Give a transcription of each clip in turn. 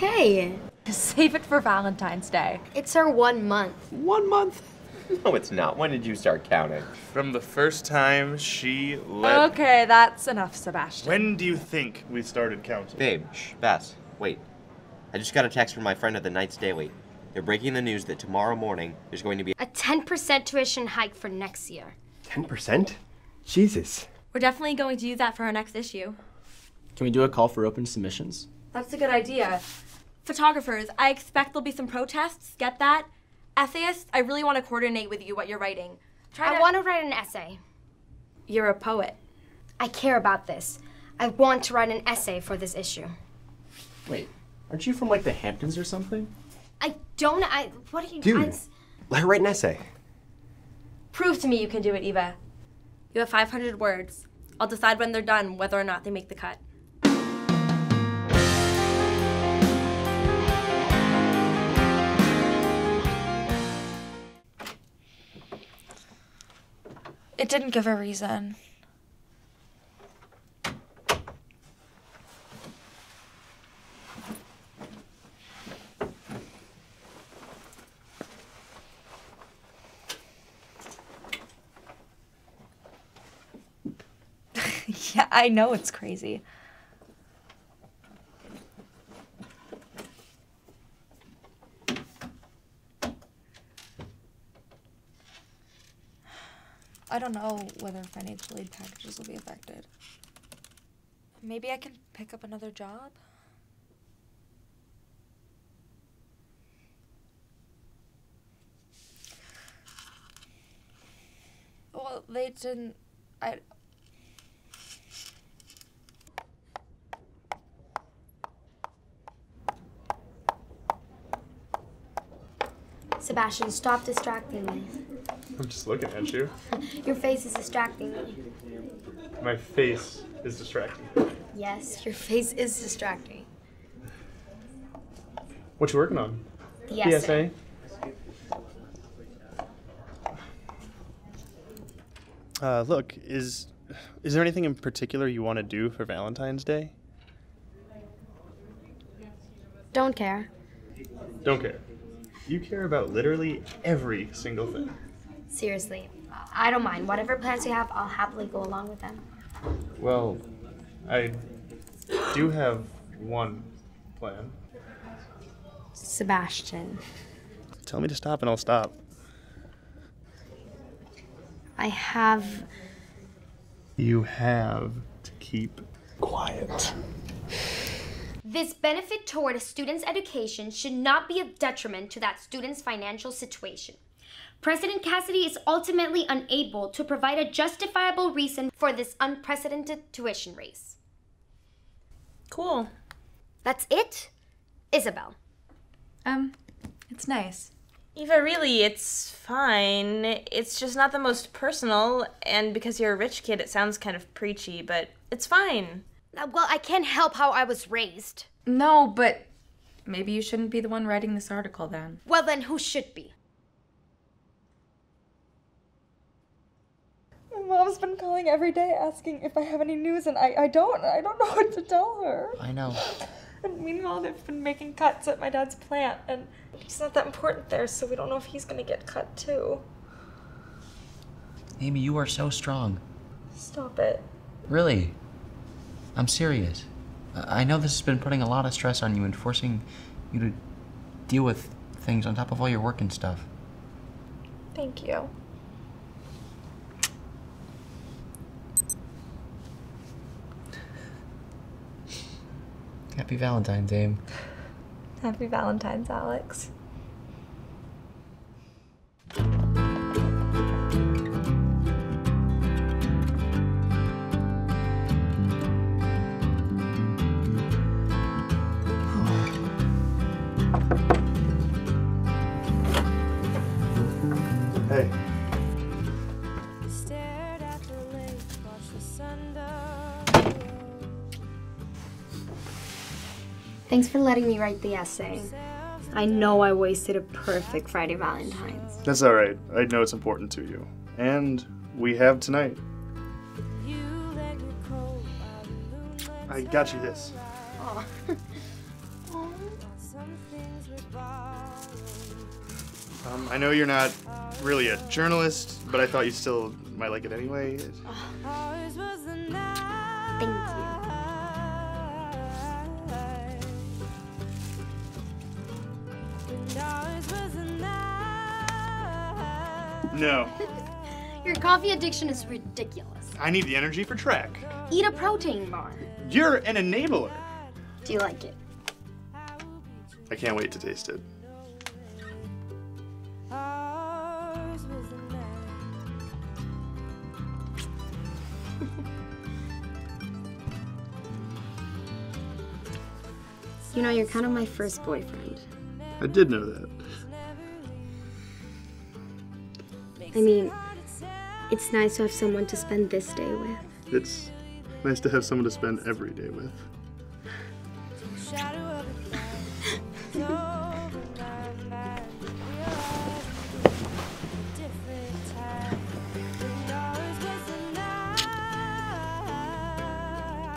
Hey, Save it for Valentine's Day. it's our one month. One month. No, it's not. When did you start counting? From the first time she let. Okay, that's enough, Sebastian. When do you think we started counting? Babe, shh, Bess, wait. I just got a text from my friend at the Knights Daily. They're breaking the news that tomorrow morning there's going to be A 10% tuition hike for next year. 10%? Jesus. We're definitely going to use that for our next issue. Can we do a call for open submissions? That's a good idea. Photographers, I expect there'll be some protests. Get that? Essayists, I really want to coordinate with you what you're writing. Try I to. want to write an essay. You're a poet. I care about this. I want to write an essay for this issue. Wait, aren't you from like the Hamptons or something? I don't. I. What are you? Dude, I- let her write an essay. Prove to me you can do it, Eva. You have 500 words. I'll decide when they're done whether or not they make the cut. It didn't give a reason. yeah, I know it's crazy. I don't know whether financial aid packages will be affected. Maybe I can pick up another job? Well, they didn't. I. Sebastian, stop distracting me. I'm just looking at you. Your face is distracting me. My face is distracting. Yes, your face is distracting. What you working on? The essay. Uh, look, is is there anything in particular you want to do for Valentine's Day? Don't care. Don't care. You care about literally every single thing. Seriously, I don't mind. Whatever plans you have, I'll happily go along with them. Well, I do have one plan. Sebastian, Tell me to stop and I'll stop. I have. You have to keep quiet. This benefit toward a student's education should not be a detriment to that student's financial situation. President Cassidy is ultimately unable to provide a justifiable reason for this unprecedented tuition raise. Cool. That's it? Isabelle. Um, it's nice. Eva, really, it's fine. It's just not the most personal, and because you're a rich kid, it sounds kind of preachy, but it's fine. Uh, Well, I can't help how I was raised. No, but maybe you shouldn't be the one writing this article then. Well, then who should be? Mom's been calling every day asking if I have any news, and I, I don't. I don't know what to tell her. I know. And meanwhile, they've been making cuts at my dad's plant, and he's not that important there, so we don't know if he's gonna get cut too. Amy, you are so strong. Stop it. Really. I'm serious. I I know this has been putting a lot of stress on you and forcing you to deal with things on top of all your work and stuff. Thank you. Happy Valentine's, Aim. Happy Valentine's, Alex. Hey. Thanks for letting me write the essay. I know I wasted a perfect Friday Valentine's. That's all right. I know it's important to you. And we have tonight. You let me cold by the moonlit I got you this. Um, I know you're not really a journalist, but I thought you still might like it anyway. No. Your coffee addiction is ridiculous. I need the energy for track. Eat a protein bar. You're an enabler. Do you like it? I can't wait to taste it. You know, you're kind of my first boyfriend. I did know that. I mean, it's nice to have someone to spend this day with. It's nice to have someone to spend every day with.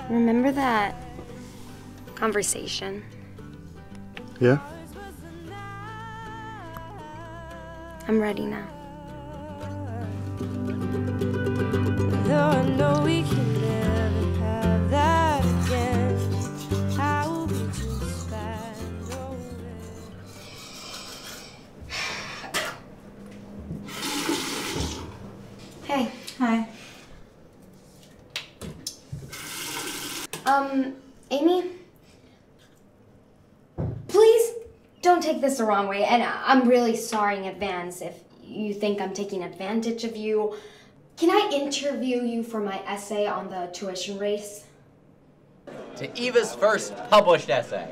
Remember that conversation? Yeah? Just fine. No Hey. Hi. Um, Amy? Please don't take this the wrong way, and I- I'm really sorry in advance if you think I'm taking advantage of you. Can I interview you for my essay on the tuition race? To Eva's first published essay.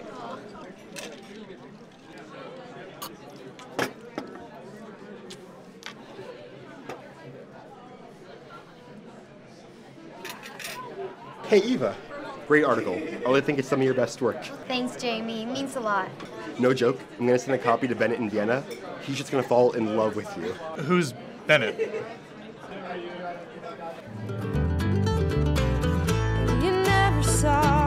Hey, Eva. Great article. I really think it's some of your best work. Thanks, Jamie. It Means a lot. No joke. I'm gonna send a copy to Bennett in Vienna. He's just gonna fall in love with you. Who's Bennett? You never saw